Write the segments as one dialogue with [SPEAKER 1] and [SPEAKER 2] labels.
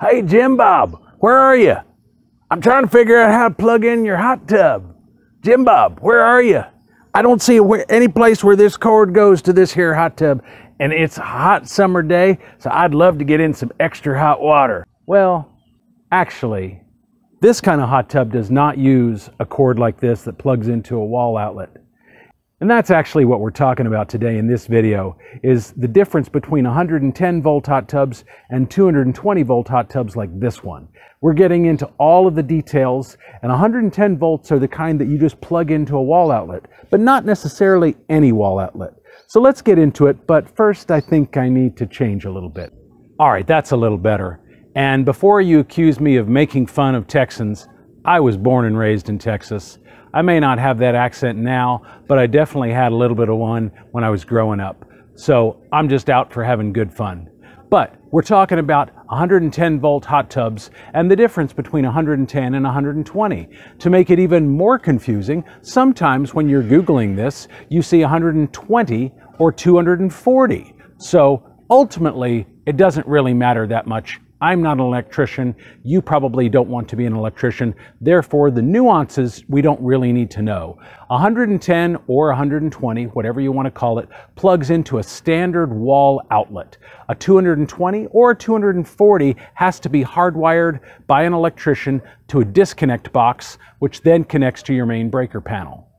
[SPEAKER 1] Hey, Jim Bob, where are you? I'm trying to figure out how to plug in your hot tub. Jim Bob, where are you? I don't see any place where this cord goes to this here hot tub, and it's a hot summer day, so I'd love to get in some extra hot water. Well, actually, this kind of hot tub does not use a cord like this that plugs into a wall outlet. And that's actually what we're talking about today in this video, is the difference between 110 volt hot tubs and 220 volt hot tubs like this one. We're getting into all of the details, and 110 volts are the kind that you just plug into a wall outlet, but not necessarily any wall outlet. So let's get into it, but first I think I need to change a little bit. All right, that's a little better. And before you accuse me of making fun of Texans, I was born and raised in Texas. I may not have that accent now, but I definitely had a little bit of one when I was growing up. So I'm just out for having good fun. But we're talking about 110 volt hot tubs and the difference between 110 and 120. To make it even more confusing, sometimes when you're Googling this, you see 120 or 240. So ultimately, it doesn't really matter that much I'm not an electrician. You probably don't want to be an electrician. Therefore, the nuances we don't really need to know. 110 or 120, whatever you want to call it, plugs into a standard wall outlet. A 220 or a 240 has to be hardwired by an electrician to a disconnect box, which then connects to your main breaker panel.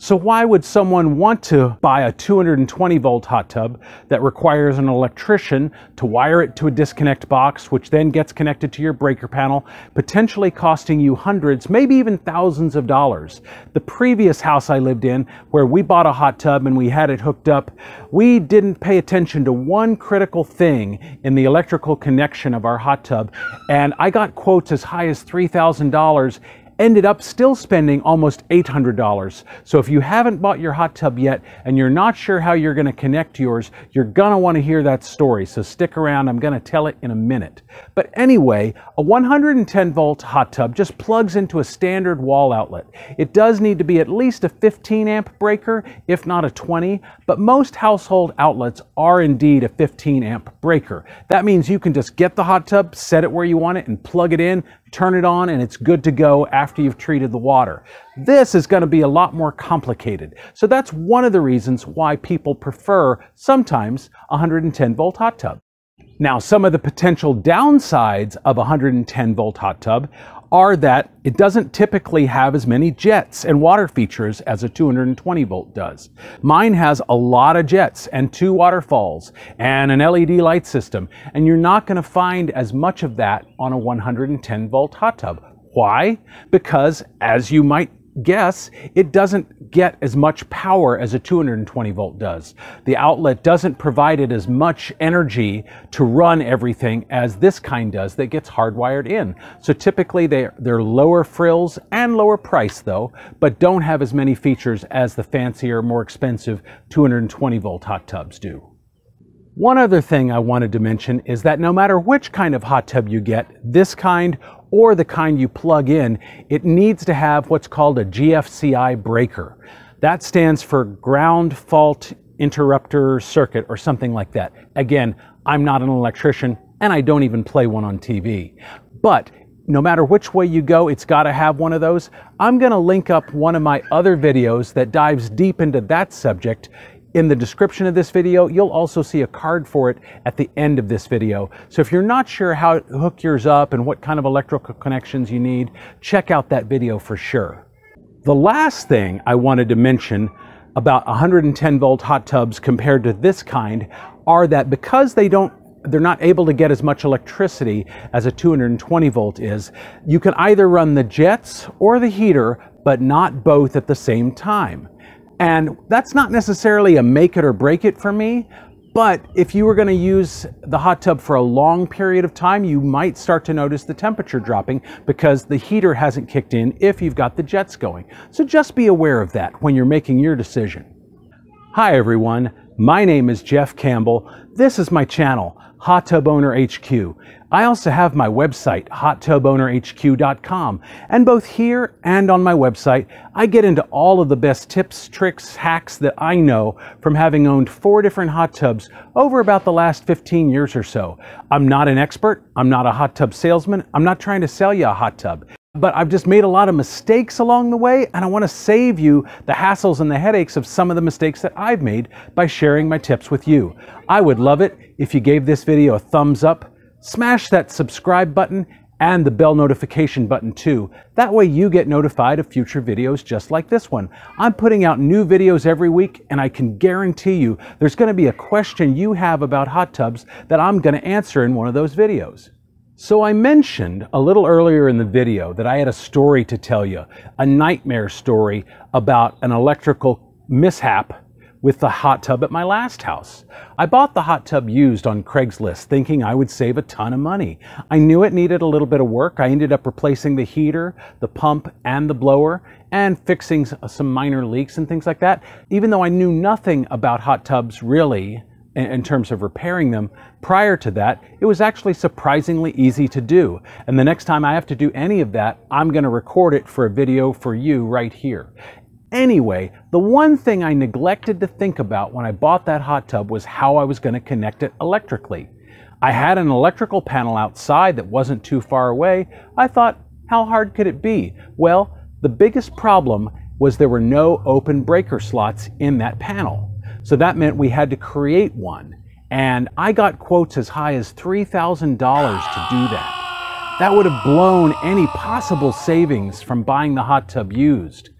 [SPEAKER 1] So why would someone want to buy a 220 volt hot tub that requires an electrician to wire it to a disconnect box, which then gets connected to your breaker panel, potentially costing you hundreds, maybe even thousands of dollars? The previous house I lived in, where we bought a hot tub and we had it hooked up, we didn't pay attention to one critical thing in the electrical connection of our hot tub, and I got quotes as high as $3,000 ended up still spending almost $800. So if you haven't bought your hot tub yet and you're not sure how you're going to connect yours, you're going to want to hear that story. So stick around. I'm going to tell it in a minute. But anyway, a 110 volt hot tub just plugs into a standard wall outlet. It does need to be at least a 15 amp breaker, if not a 20, but most household outlets are indeed a 15 amp breaker. That means you can just get the hot tub, set it where you want it, and plug it in, turn it on, and it's good to go after you've treated the water. This is going to be a lot more complicated. So that's one of the reasons why people prefer sometimes a 110 volt hot tub. Now, some of the potential downsides of a 110 volt hot tub are that it doesn't typically have as many jets and water features as a 220 volt does. Mine has a lot of jets and two waterfalls and an LED light system, and you're not going to find as much of that on a 110 volt hot tub. Why? Because as you might guess, it doesn't get as much power as a 220 volt does. The outlet doesn't provide it as much energy to run everything as this kind does that gets hardwired in. So typically they're, they're lower frills and lower price though, but don't have as many features as the fancier, more expensive 220 volt hot tubs do. One other thing I wanted to mention is that no matter which kind of hot tub you get, this kind or the kind you plug in, it needs to have what's called a GFCI breaker. That stands for ground fault interrupter circuit or something like that. Again, I'm not an electrician and I don't even play one on TV. But no matter which way you go, it's got to have one of those. I'm going to link up one of my other videos that dives deep into that subject in the description of this video, you'll also see a card for it at the end of this video. So if you're not sure how to hook yours up and what kind of electrical connections you need, check out that video for sure. The last thing I wanted to mention about 110 volt hot tubs compared to this kind are that because they don't they're not able to get as much electricity as a 220 volt is, you can either run the jets or the heater, but not both at the same time. And that's not necessarily a make it or break it for me, but if you were going to use the hot tub for a long period of time, you might start to notice the temperature dropping because the heater hasn't kicked in if you've got the jets going. So just be aware of that when you're making your decision. Hi everyone, my name is Jeff Campbell. This is my channel, Hot Tub Owner HQ. I also have my website, hottubownerhq.com, and both here and on my website, I get into all of the best tips, tricks, hacks that I know from having owned four different hot tubs over about the last 15 years or so. I'm not an expert, I'm not a hot tub salesman, I'm not trying to sell you a hot tub. But I've just made a lot of mistakes along the way, and I want to save you the hassles and the headaches of some of the mistakes that I've made by sharing my tips with you. I would love it if you gave this video a thumbs up Smash that subscribe button and the bell notification button too. That way you get notified of future videos just like this one. I'm putting out new videos every week and I can guarantee you there's going to be a question you have about hot tubs that I'm going to answer in one of those videos. So I mentioned a little earlier in the video that I had a story to tell you, a nightmare story about an electrical mishap with the hot tub at my last house. I bought the hot tub used on Craigslist thinking I would save a ton of money. I knew it needed a little bit of work. I ended up replacing the heater, the pump, and the blower and fixing some minor leaks and things like that. Even though I knew nothing about hot tubs really in terms of repairing them. Prior to that, it was actually surprisingly easy to do. And the next time I have to do any of that, I'm going to record it for a video for you right here. Anyway, the one thing I neglected to think about when I bought that hot tub was how I was going to connect it electrically. I had an electrical panel outside that wasn't too far away. I thought, how hard could it be? Well, the biggest problem was there were no open breaker slots in that panel. So that meant we had to create one. And I got quotes as high as $3,000 to do that. That would have blown any possible savings from buying the hot tub used.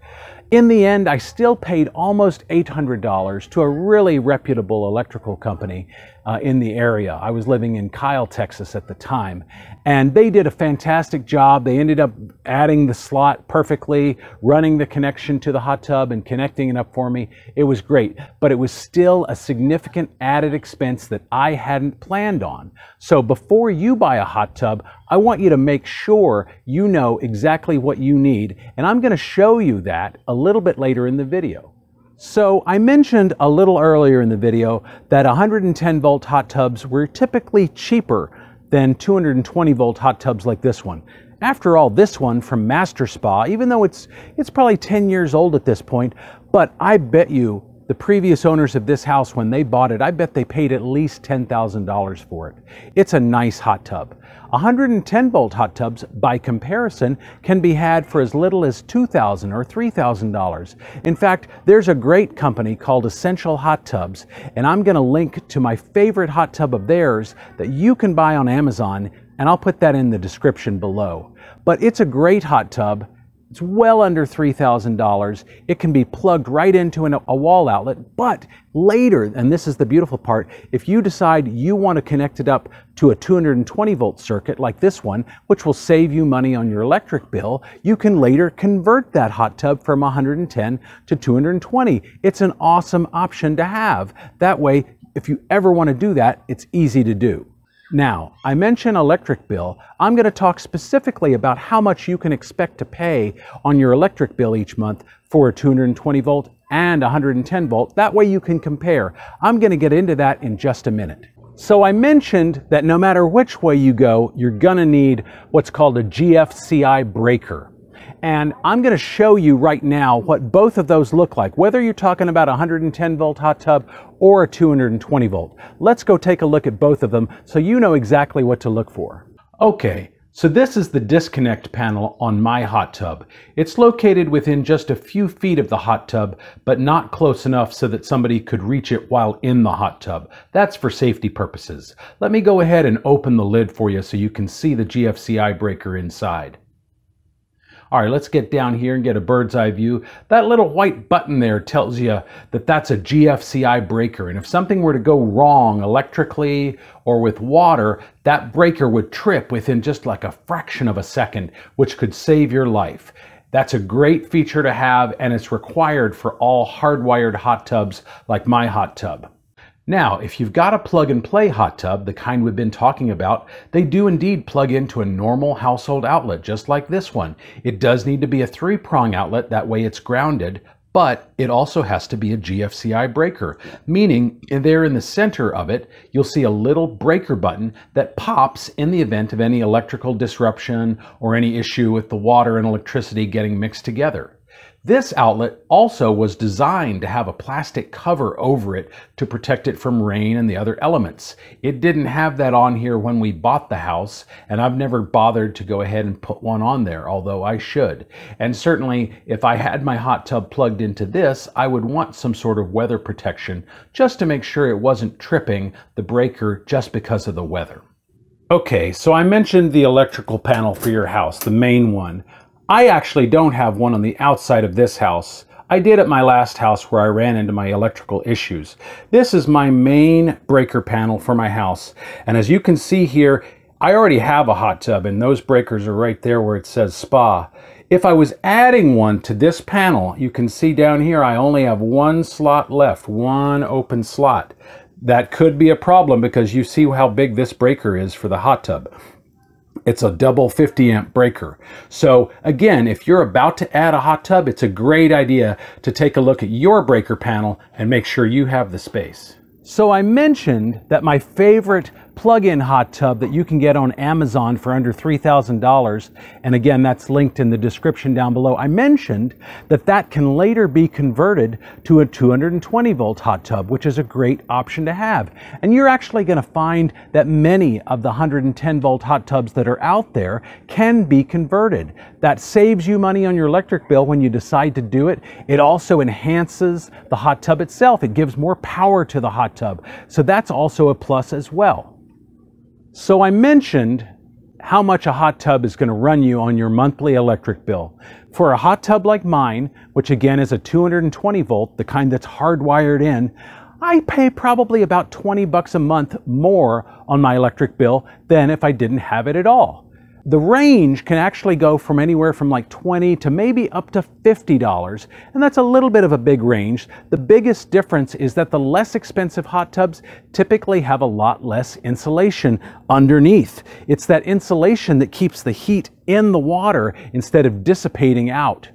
[SPEAKER 1] In the end, I still paid almost $800 to a really reputable electrical company uh, in the area. I was living in Kyle, Texas at the time. And they did a fantastic job. They ended up adding the slot perfectly, running the connection to the hot tub and connecting it up for me. It was great, but it was still a significant added expense that I hadn't planned on. So before you buy a hot tub, I want you to make sure you know exactly what you need. And I'm going to show you that a little bit later in the video. So I mentioned a little earlier in the video that 110 volt hot tubs were typically cheaper than 220 volt hot tubs like this one. After all, this one from Master Spa, even though it's, it's probably 10 years old at this point, but I bet you the previous owners of this house, when they bought it, I bet they paid at least $10,000 for it. It's a nice hot tub. 110 volt hot tubs, by comparison, can be had for as little as $2,000 or $3,000. In fact, there's a great company called Essential Hot Tubs, and I'm going to link to my favorite hot tub of theirs that you can buy on Amazon, and I'll put that in the description below. But it's a great hot tub it's well under $3,000. It can be plugged right into an, a wall outlet, but later, and this is the beautiful part, if you decide you want to connect it up to a 220 volt circuit like this one, which will save you money on your electric bill, you can later convert that hot tub from 110 to 220. It's an awesome option to have. That way, if you ever want to do that, it's easy to do. Now, I mentioned electric bill. I'm going to talk specifically about how much you can expect to pay on your electric bill each month for a 220 volt and 110 volt. That way you can compare. I'm going to get into that in just a minute. So I mentioned that no matter which way you go, you're going to need what's called a GFCI breaker. And I'm going to show you right now what both of those look like, whether you're talking about a 110 volt hot tub or a 220 volt. Let's go take a look at both of them so you know exactly what to look for. Okay, so this is the disconnect panel on my hot tub. It's located within just a few feet of the hot tub, but not close enough so that somebody could reach it while in the hot tub. That's for safety purposes. Let me go ahead and open the lid for you so you can see the GFCI breaker inside. All right, let's get down here and get a bird's eye view. That little white button there tells you that that's a GFCI breaker. And if something were to go wrong electrically or with water, that breaker would trip within just like a fraction of a second, which could save your life. That's a great feature to have and it's required for all hardwired hot tubs like my hot tub. Now, if you've got a plug and play hot tub, the kind we've been talking about, they do indeed plug into a normal household outlet, just like this one. It does need to be a three prong outlet, that way it's grounded, but it also has to be a GFCI breaker, meaning there in the center of it, you'll see a little breaker button that pops in the event of any electrical disruption or any issue with the water and electricity getting mixed together. This outlet also was designed to have a plastic cover over it to protect it from rain and the other elements. It didn't have that on here when we bought the house, and I've never bothered to go ahead and put one on there, although I should. And certainly, if I had my hot tub plugged into this, I would want some sort of weather protection just to make sure it wasn't tripping the breaker just because of the weather. Okay, so I mentioned the electrical panel for your house, the main one. I actually don't have one on the outside of this house. I did at my last house where I ran into my electrical issues. This is my main breaker panel for my house. And as you can see here, I already have a hot tub and those breakers are right there where it says spa. If I was adding one to this panel, you can see down here I only have one slot left, one open slot. That could be a problem because you see how big this breaker is for the hot tub. It's a double 50 amp breaker. So again, if you're about to add a hot tub, it's a great idea to take a look at your breaker panel and make sure you have the space. So I mentioned that my favorite plug-in hot tub that you can get on Amazon for under $3,000. And again, that's linked in the description down below. I mentioned that that can later be converted to a 220 volt hot tub, which is a great option to have. And you're actually going to find that many of the 110 volt hot tubs that are out there can be converted. That saves you money on your electric bill when you decide to do it. It also enhances the hot tub itself. It gives more power to the hot tub. So that's also a plus as well. So I mentioned how much a hot tub is going to run you on your monthly electric bill. For a hot tub like mine, which again is a 220 volt, the kind that's hardwired in, I pay probably about 20 bucks a month more on my electric bill than if I didn't have it at all. The range can actually go from anywhere from like 20 to maybe up to $50, and that's a little bit of a big range. The biggest difference is that the less expensive hot tubs typically have a lot less insulation underneath. It's that insulation that keeps the heat in the water instead of dissipating out.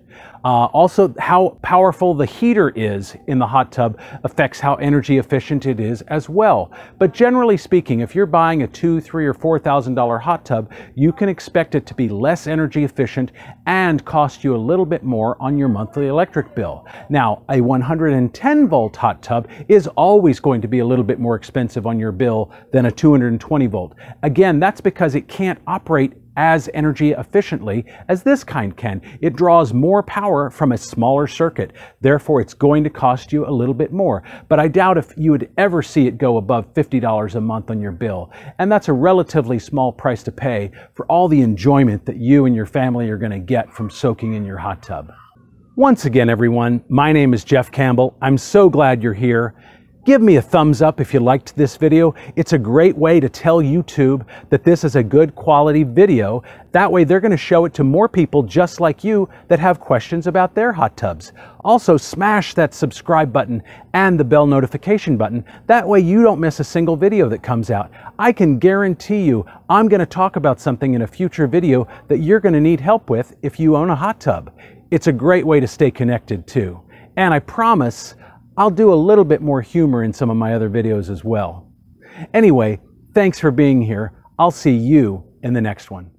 [SPEAKER 1] Uh, also, how powerful the heater is in the hot tub affects how energy efficient it is as well. But generally speaking, if you're buying a two, three, or four thousand dollar hot tub, you can expect it to be less energy efficient and cost you a little bit more on your monthly electric bill. Now, a 110 volt hot tub is always going to be a little bit more expensive on your bill than a 220 volt. Again, that's because it can't operate as energy efficiently as this kind can. It draws more power from a smaller circuit. Therefore, it's going to cost you a little bit more. But I doubt if you would ever see it go above $50 a month on your bill. And that's a relatively small price to pay for all the enjoyment that you and your family are going to get from soaking in your hot tub. Once again, everyone, my name is Jeff Campbell. I'm so glad you're here. Give me a thumbs up if you liked this video. It's a great way to tell YouTube that this is a good quality video. That way they're going to show it to more people just like you that have questions about their hot tubs. Also smash that subscribe button and the bell notification button. That way you don't miss a single video that comes out. I can guarantee you I'm going to talk about something in a future video that you're going to need help with if you own a hot tub. It's a great way to stay connected too. And I promise I'll do a little bit more humor in some of my other videos as well. Anyway, thanks for being here. I'll see you in the next one.